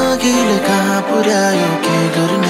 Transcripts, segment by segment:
하길래 가버려요 길 걸으면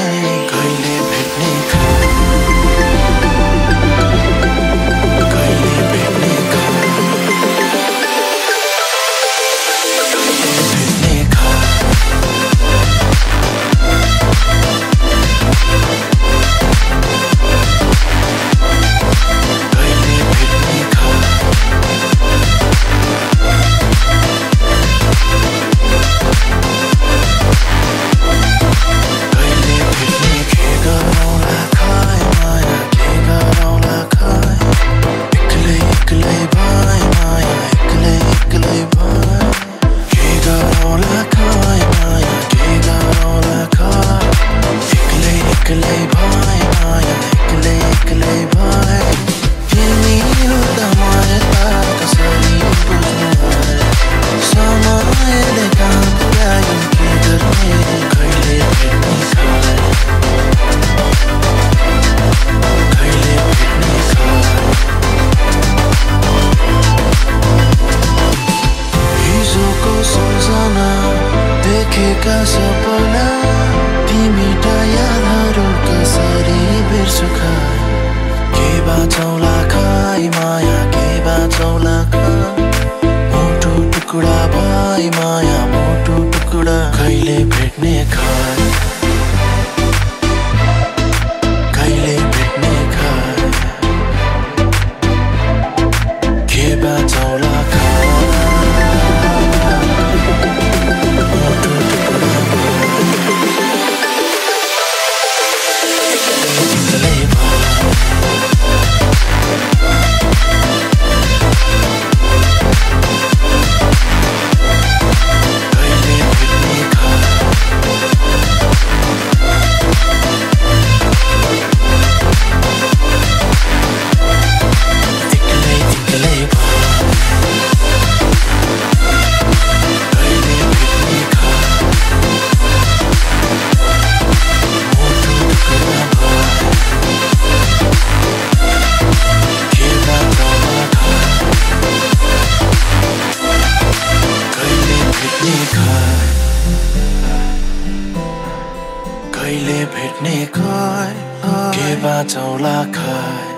टुक्रा भाइ माया मोटो टुक्रा कहिले भेट्ने खाए भेट्ने खै के बाँचौला खै